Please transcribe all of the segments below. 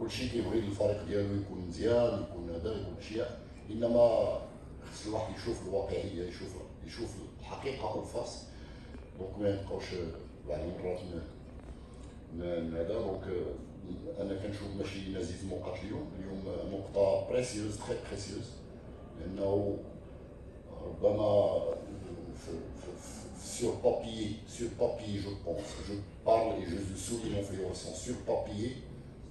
كل شيء كيبغي الفريق ديالو يكون مزيان يكون هذا يكون اشياء إنما خص الواحد يشوف الواقعيه يشوف يشوف الحقيقة en face donc ما يبقاوش بعض المرات هذا. donc أنا كنشوف ماشي نزيد النقاط اليوم. اليوم نقطة précieuse très précieuse لأنه ربما sur papier, sur papier je pense, je parle et je souligne mon fluorescence, sur papier,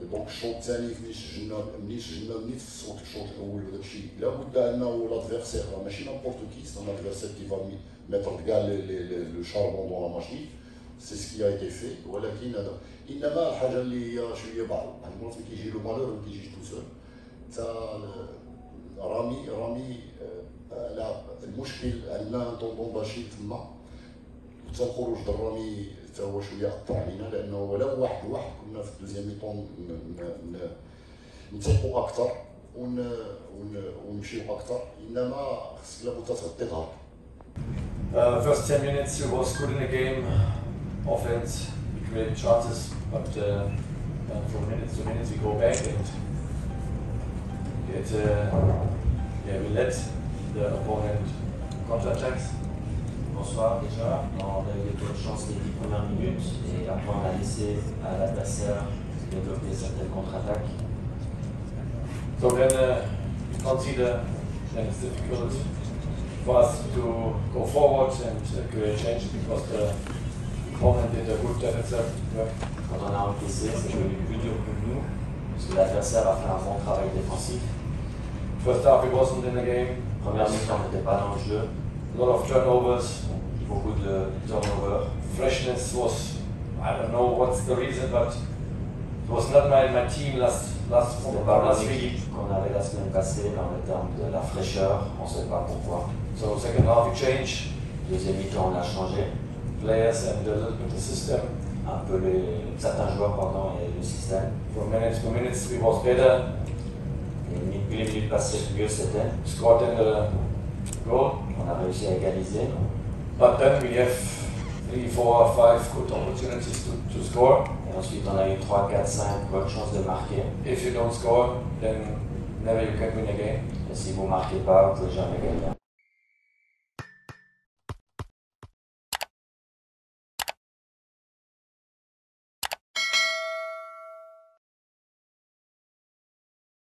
دونك الشوط الثاني ملي سجلنا ملي سجلنا في الصوت الشوط الأول وداك الشيء لابد انه لادفيرسير ماشي نابورت كي سي لادفيرسير كي فا ميتر كاع لو شاربون دون لا ماشين سي سكي ا ايتي في ولكن هذا انما الحاجة اللي هي شوية بعض المرات ملي كيجي لو مالور ما كيجيش تو سول تا رامي رامي لا المشكل عندنا طوندون باشي تما حتى الخروج ديال رامي حتى هو شوية اثر علينا لأنه ولو واحد واحد كنا في الدوزيام ميطون نثقوا أكثر ونمشيو أكثر انما خصك لابد تغطي الهارد Uh, first 10 minutes it was good in the game, offense, we created chances, but uh, from minutes to minutes we go back and get, uh, yeah, we let the opponent counter-attacks. Bonsoir déjà. On a eu de chance les 10 premières minutes et après on a laissé à l'adversaire développer certaines contre-attaques. So then uh, we consider that it's difficult for us to go forward and uh, create change because the opponent did a good defensive work. Quand on a encaissé, c'est devenu plus dur pour nous parce que l'adversaire a fait un bon travail défensif. First half he wasn't in the game. Première mi-temps, on n'était pas dans le jeu. A lot of turnovers. Beaucoup de turnover. Freshness was, I don't know what's the reason, but it was not my, my team last last last week. qu'on avait la semaine passée dans le terme de la fraîcheur. On ne sait pas pourquoi. So second half we changed Deuxième mi-temps, on a changé. players and bit the system. Un peu les, certains joueurs pardon, et le système. From minutes to minutes we was better. Les minutes passées, mieux c'était. Scored in the goal. On a réussi à égaliser. But then we have three, four, five good opportunities to, to score. Et ensuite, on a eu 3, 4, 5 bonnes chances de marquer. If you don't score, then never you can win a game. Et si vous marquez pas, vous ne pouvez jamais gagner.